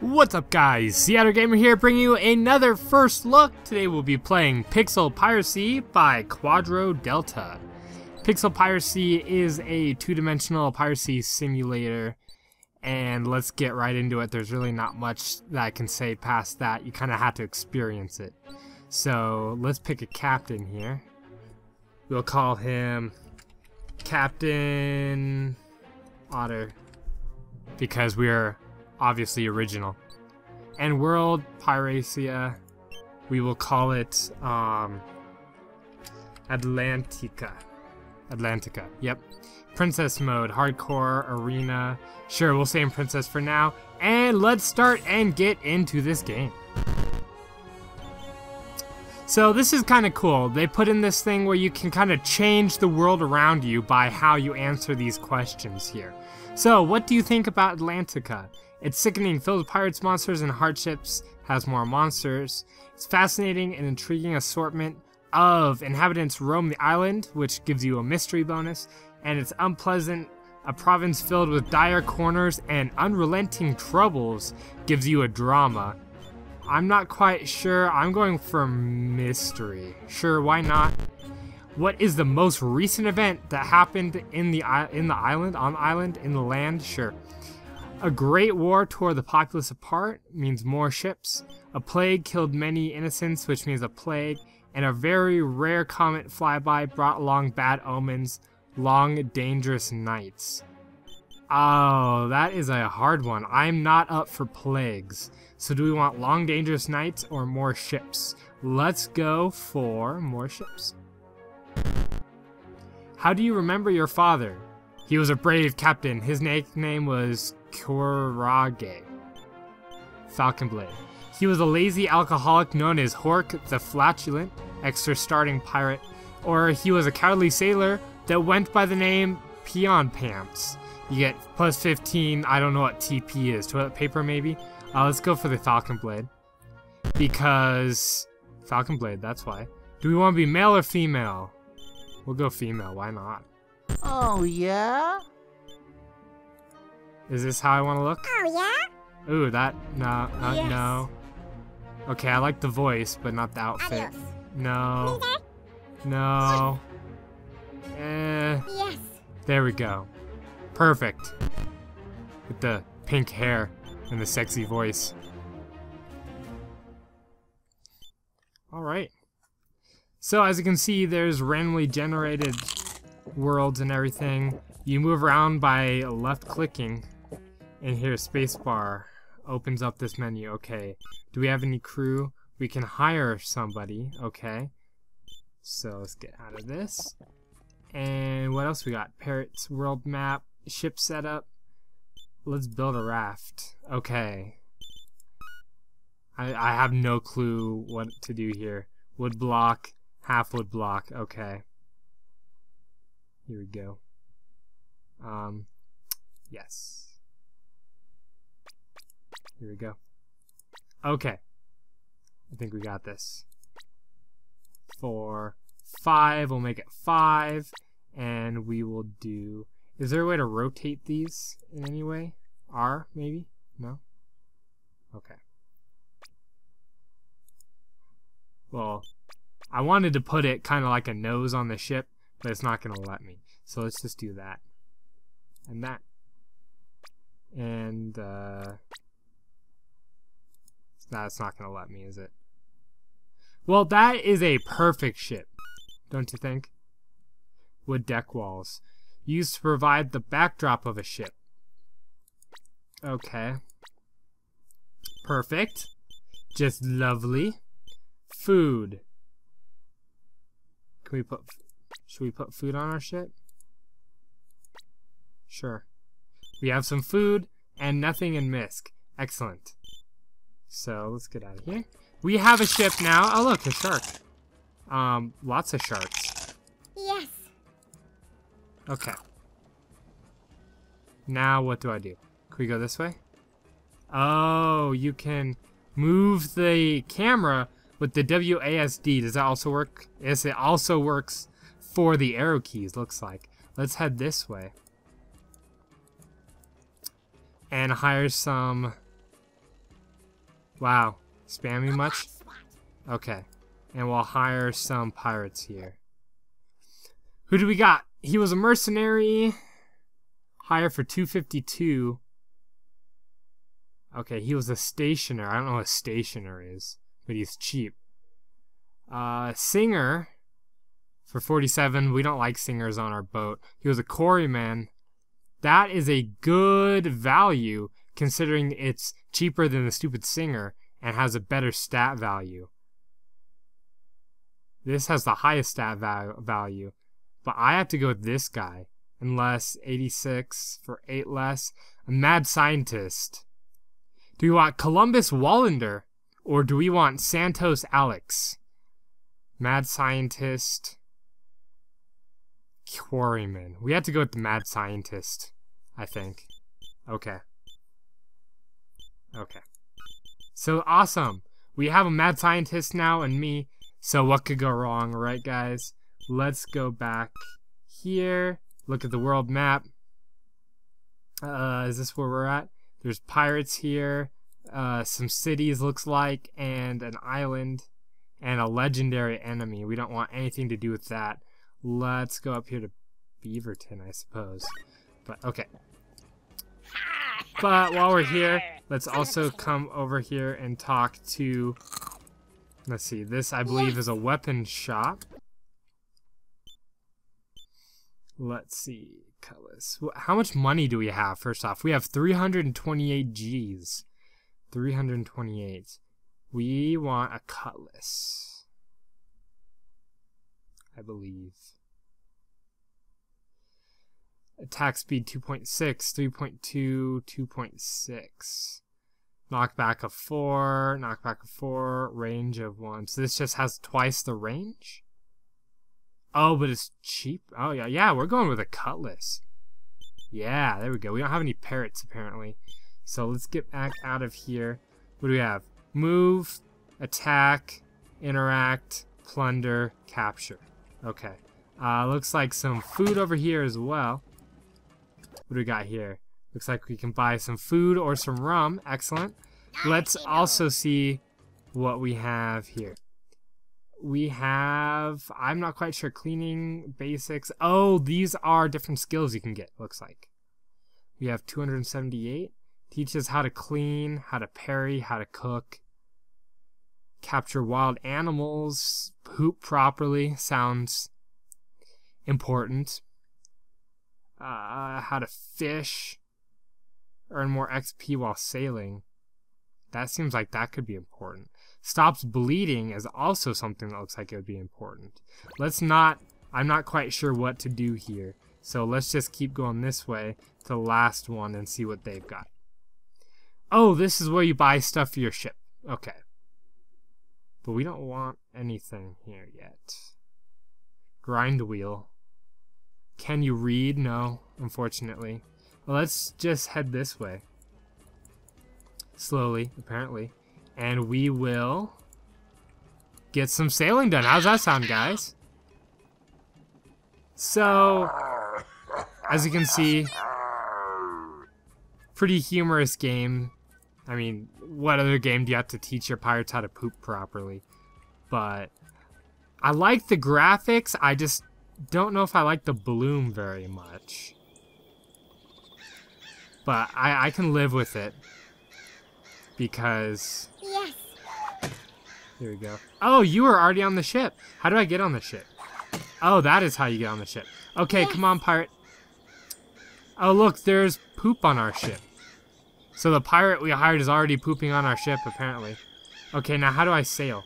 What's up guys, Sea Otter Gamer here bringing you another first look. Today we'll be playing Pixel Piracy by Quadro Delta. Pixel Piracy is a two-dimensional piracy simulator and let's get right into it. There's really not much that I can say past that. You kind of have to experience it. So let's pick a captain here. We'll call him Captain Otter because we're obviously original. And World Piracia, we will call it um, Atlantica. Atlantica, yep. Princess mode, hardcore, arena. Sure, we'll say in princess for now. And let's start and get into this game. So this is kind of cool. They put in this thing where you can kind of change the world around you by how you answer these questions here. So what do you think about Atlantica? It's sickening, filled with pirates, monsters, and hardships, has more monsters. It's fascinating and intriguing assortment of inhabitants roam the island, which gives you a mystery bonus, and it's unpleasant. A province filled with dire corners and unrelenting troubles gives you a drama. I'm not quite sure. I'm going for mystery. Sure, why not? What is the most recent event that happened in the in the island, on the island, in the land? Sure. A great war tore the populace apart, means more ships. A plague killed many innocents, which means a plague. And a very rare comet flyby brought along bad omens, long, dangerous nights. Oh, that is a hard one. I'm not up for plagues. So do we want long, dangerous nights or more ships? Let's go for more ships. How do you remember your father? He was a brave captain. His nickname was Kurage. Falcon Blade. He was a lazy alcoholic known as Hork the Flatulent, extra starting pirate, or he was a cowardly sailor that went by the name Peon Pants. You get plus 15, I don't know what TP is, toilet paper maybe? Uh, let's go for the Falcon Blade. Because... Falcon Blade, that's why. Do we want to be male or female? We'll go female, why not? Oh, yeah? Is this how I want to look? Oh, yeah? Ooh, that, no, uh, Yes. no. Okay, I like the voice, but not the outfit. Adios. No. No. Eh, Yes. there we go. Perfect. With the pink hair and the sexy voice. Alright. So as you can see, there's randomly generated worlds and everything. You move around by left clicking. And here, spacebar opens up this menu. Okay. Do we have any crew? We can hire somebody. Okay. So let's get out of this. And what else we got? Parrots world map, ship setup. Let's build a raft. Okay. I, I have no clue what to do here. Wood block, half wood block. Okay. Here we go. Um, yes. Here we go. Okay. I think we got this. For five, we'll make it five, and we will do. Is there a way to rotate these in any way? R, maybe? No? Okay. Well, I wanted to put it kind of like a nose on the ship, but it's not going to let me. So let's just do that. And that. And, uh. That's not going to let me, is it? Well, that is a perfect ship, don't you think? Wood deck walls. Used to provide the backdrop of a ship. Okay. Perfect. Just lovely. Food. Can we put... Should we put food on our ship? Sure. We have some food and nothing in Misc. Excellent. So, let's get out of here. We have a ship now. Oh, look, a shark. Um, lots of sharks. Yes. Okay. Now, what do I do? Can we go this way? Oh, you can move the camera with the WASD. Does that also work? Yes, it also works for the arrow keys, looks like. Let's head this way. And hire some Wow. Spammy much? Okay. And we'll hire some pirates here. Who do we got? He was a mercenary. Hire for 252. Okay, he was a stationer. I don't know what a stationer is, but he's cheap. Uh, singer for 47. We don't like singers on our boat. He was a quarryman. That is a good value considering it's cheaper than the stupid singer and has a better stat value. This has the highest stat value, but I have to go with this guy. Unless 86 for 8 less. A mad scientist. Do we want Columbus Wallander or do we want Santos Alex? Mad scientist. Quarryman. We have to go with the mad scientist, I think. Okay. Okay. So awesome. We have a mad scientist now and me. So what could go wrong, right guys? Let's go back here. Look at the world map. Uh, is this where we're at? There's pirates here. Uh, some cities looks like and an island and a legendary enemy. We don't want anything to do with that. Let's go up here to Beaverton, I suppose. But okay. But while we're here, let's also come over here and talk to, let's see, this I believe is a weapon shop. Let's see, Cutlass. How much money do we have, first off? We have 328 Gs. 328. We want a Cutlass. I believe. Attack speed 2.6, 3.2, 2.6. Knockback of 4, knockback of 4, range of 1. So this just has twice the range? Oh, but it's cheap. Oh, yeah. Yeah, we're going with a cutlass. Yeah, there we go. We don't have any parrots, apparently. So let's get back out of here. What do we have? Move, attack, interact, plunder, capture. Okay. Uh, looks like some food over here as well. What do we got here? Looks like we can buy some food or some rum. Excellent. Let's also see what we have here. We have, I'm not quite sure, cleaning basics. Oh, these are different skills you can get, looks like. We have 278. Teaches how to clean, how to parry, how to cook. Capture wild animals, poop properly, sounds important uh, how to fish, earn more XP while sailing. That seems like that could be important. Stops bleeding is also something that looks like it would be important. Let's not, I'm not quite sure what to do here. So let's just keep going this way to the last one and see what they've got. Oh, this is where you buy stuff for your ship. Okay. But we don't want anything here yet. Grind wheel. Can you read? No, unfortunately. Well, let's just head this way. Slowly, apparently. And we will get some sailing done. How's that sound, guys? So, as you can see, pretty humorous game. I mean, what other game do you have to teach your pirates how to poop properly? But I like the graphics. I just don't know if I like the bloom very much. But I, I can live with it. Because... Yes. Here we go. Oh, you were already on the ship. How do I get on the ship? Oh, that is how you get on the ship. Okay, yes. come on, pirate. Oh, look, there's poop on our ship. So the pirate we hired is already pooping on our ship, apparently. Okay, now how do I sail?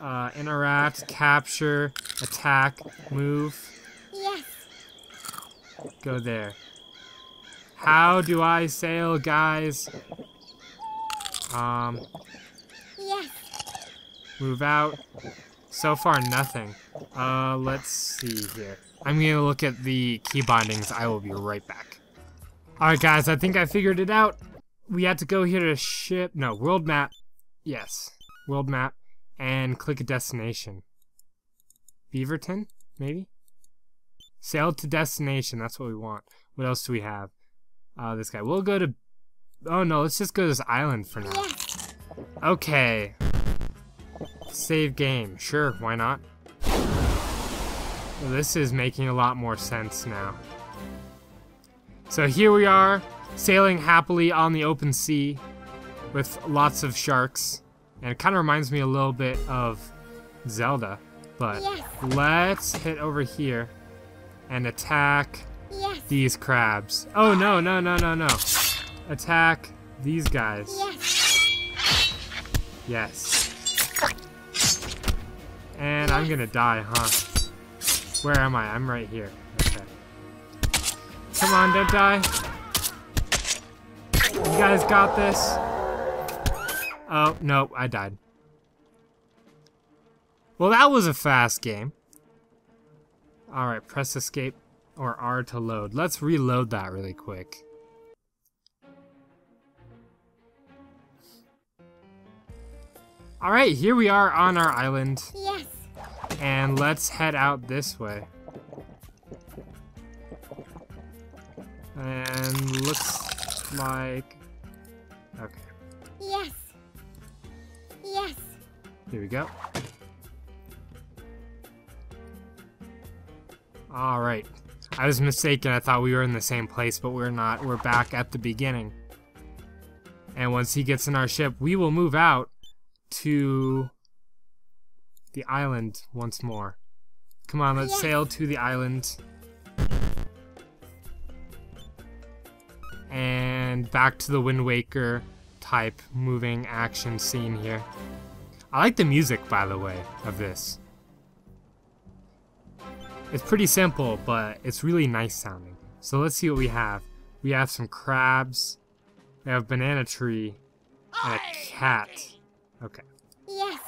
Uh, interact, capture, attack, move. Yes. Go there. How do I sail, guys? Um. Yes. Move out. So far, nothing. Uh, let's see here. I'm gonna look at the key bindings. I will be right back. Alright, guys, I think I figured it out. We had to go here to ship. No, world map. Yes, world map and click a destination. Beaverton, maybe? Sail to destination, that's what we want. What else do we have? Uh, this guy. We'll go to Oh no, let's just go to this island for now. Okay. Save game. Sure, why not? Well, this is making a lot more sense now. So here we are, sailing happily on the open sea with lots of sharks. And it kind of reminds me a little bit of Zelda. But Yes. let's hit over here and attack Yes. these crabs. Oh, no, no, no, no, no. Attack these guys. Yes. Yes. And I'm gonna die, huh? Where am I? I'm right here. Okay. Come on, don't die. You guys got this. Oh, no, I died. Well, that was a fast game. Alright, press escape or R to load. Let's reload that really quick. Alright, here we are on our island. Yes. And let's head out this way. And looks like... we go. Alright. I was mistaken. I thought we were in the same place, but we're not. We're back at the beginning. And once he gets in our ship, we will move out to the island once more. Come on, let's Yes. sail to the island. And back to the Wind Waker type moving action scene here. I like the music, by the way, of this. It's pretty simple, but it's really nice sounding. So let's see what we have. We have some crabs. We have a banana tree and a cat. Okay. Yes.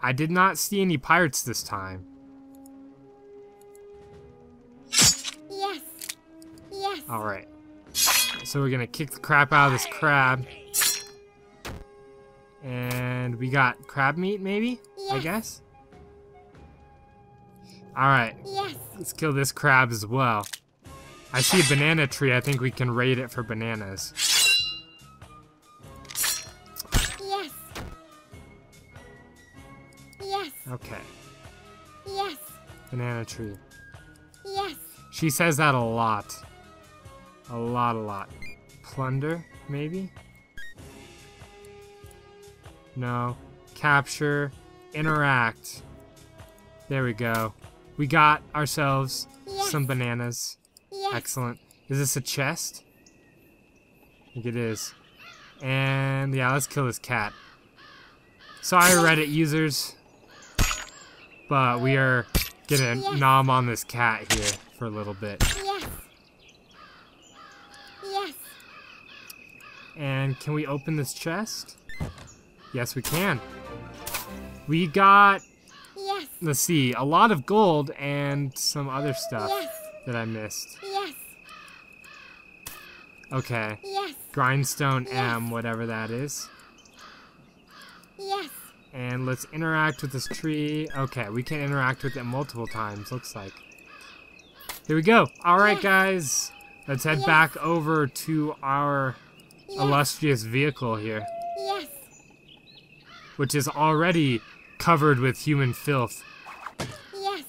I did not see any pirates this time. Yes. Yes. Alright. So we're gonna kick the crap out of this crab. And we got crab meat, maybe? I guess? Alright, Yes. let's kill this crab as well. I see a banana tree, I think we can raid it for bananas. Yes. Yes. Okay, Yes. banana tree. Yes. She says that a lot. A lot, a lot. Plunder, maybe? No. Capture. Interact. There we go. We got ourselves Yes. some bananas. Yes. Excellent. Is this a chest? I think it is. And yeah, let's kill this cat. Sorry, Reddit users. But we are gonna Yes. nom on this cat here for a little bit. Yes. Yes. And can we open this chest? Yes, we can. We got, Yes. let's see, a lot of gold and some other stuff Yes. that I missed. Yes. Okay. Yes. Grindstone Yes. M, whatever that is. Yes. And let's interact with this tree. Okay, we can interact with it multiple times, looks like. Here we go. Alright, Yes. guys. Let's head Yes. back over to our illustrious vehicle here. Which is already covered with human filth. Yes.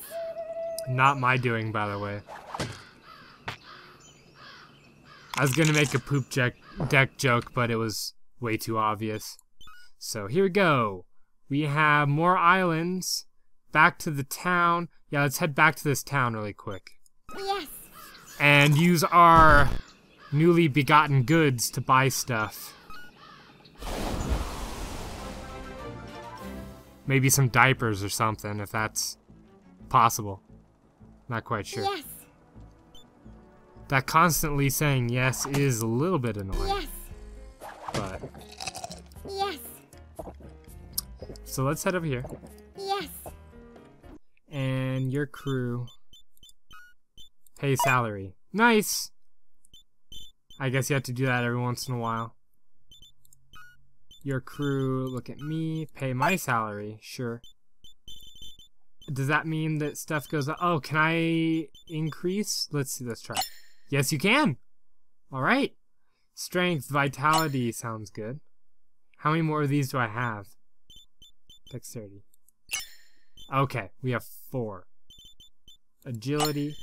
Not my doing, by the way. I was gonna make a poop deck, deck joke, but it was way too obvious. So here we go. We have more islands. Back to the town. Yeah, let's head back to this town really quick. Yes. And use our newly begotten goods to buy stuff. Maybe some diapers or something, if that's possible. Not quite sure. Yes. That constantly saying yes is a little bit annoying, Yes. but Yes. so let's head over here. Yes. And your crew pay salary. Nice. I guess you have to do that every once in a while. Your crew look at me, pay my salary. Sure. Does that mean that stuff goes up? Oh, can I increase? Let's see, let's try. Yes, you can. All right. Strength, vitality sounds good. How many more of these do I have? Dexterity. Okay, we have four. Agility,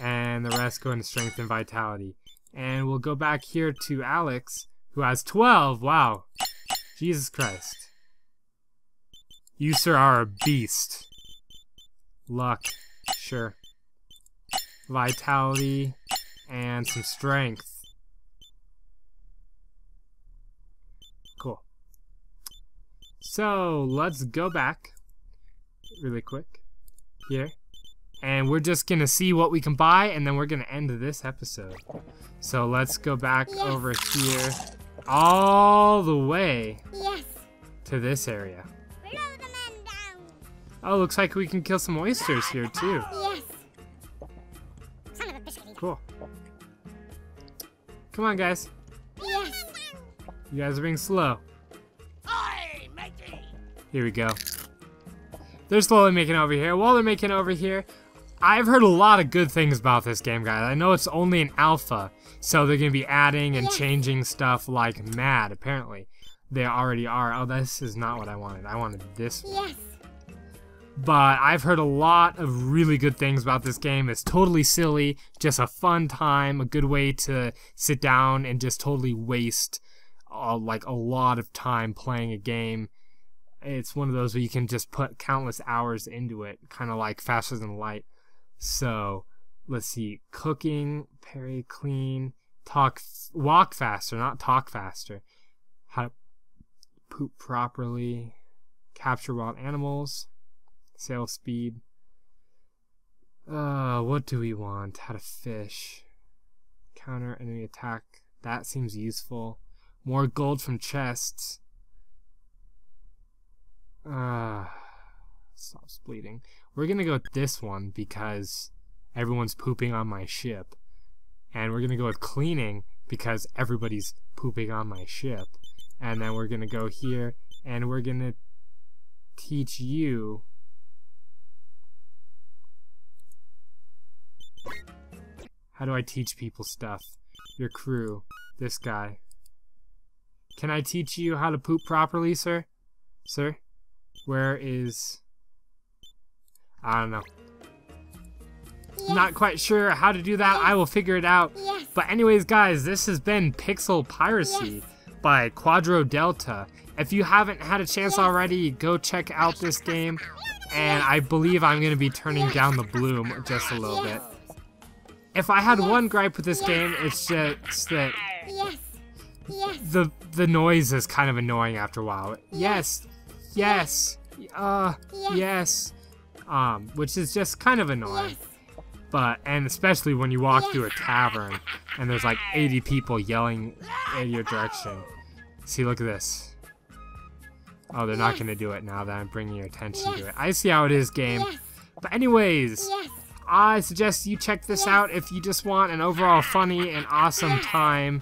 and the rest go into strength and vitality. And we'll go back here to Alex, who has 12. Wow. Jesus Christ. You, sir, are a beast. Luck. Sure. Vitality. And some strength. Cool. So, let's go back really quick here. And we're just going to see what we can buy, and then we're going to end this episode. So let's go back over here all the way Yes. to this area. Blow the men down. Oh, looks like we can kill some oysters here too. Yes. Son of a biscuit. Cool. Come on, guys. Yes. You guys are being slow. Here we go. They're slowly making over here. While they're making over here, I've heard a lot of good things about this game, guys. I know it's only an alpha, so they're going to be adding and Yes. changing stuff like mad, apparently. They already are. Oh, this is not what I wanted. I wanted this one. Yes. but I've heard a lot of really good things about this game. It's totally silly, just a fun time, a good way to sit down and just totally waste uh, like a lot of time playing a game. It's one of those where you can just put countless hours into it, kind of like faster than light. So, let's see, cooking, parry, clean, talk, walk faster, not talk faster. How to poop properly, capture wild animals sail speed. Uh, what do we want? How to fish. Counter enemy attack. That seems useful. More gold from chests. Uh, stops bleeding. We're gonna go with this one because everyone's pooping on my ship. And we're gonna go with cleaning because everybody's pooping on my ship. And then we're gonna go here and we're gonna teach you How do I teach people stuff? Your crew. This guy. Can I teach you how to poop properly, sir? Sir? Where is. I don't know. Yes. Not quite sure how to do that. I will figure it out. Yes. But, anyways, guys, this has been Pixel Piracy by Quadro Delta. If you haven't had a chance already, go check out this game. And I believe I'm going to be turning down the bloom just a little bit. If I had one gripe with this game, it's just that Yes. Yes. the the noise is kind of annoying after a while. Yes, yes, uh, yes, um, which is just kind of annoying. But and especially when you walk through a tavern and there's like 80 people yelling in your direction. See, look at this. Oh, they're not gonna do it now that I'm bringing your attention to it. I see how it is, game. But anyways. I suggest you check this out if you just want an overall funny and awesome time.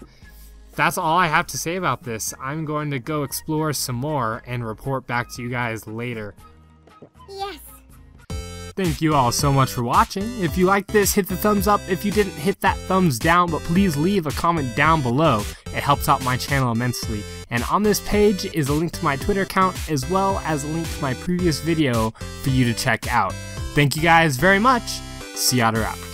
That's all I have to say about this. I'm going to go explore some more and report back to you guys later. Yes. Thank you all so much for watching. If you liked this, hit the thumbs up. If you didn't, hit that thumbs down, but please leave a comment down below. It helps out my channel immensely. And on this page is a link to my Twitter account as well as a link to my previous video for you to check out. Thank you guys very much. See you out.